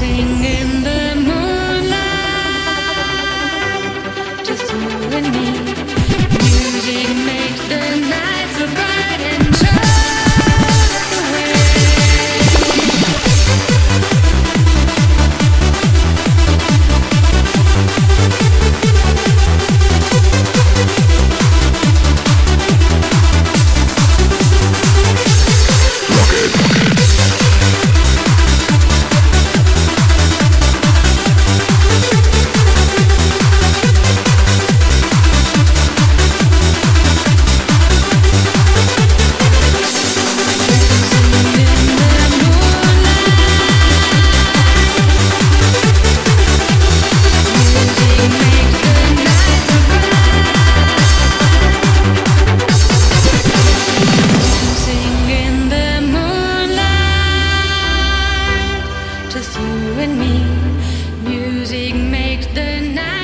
Dancing just you and me. Music makes the night.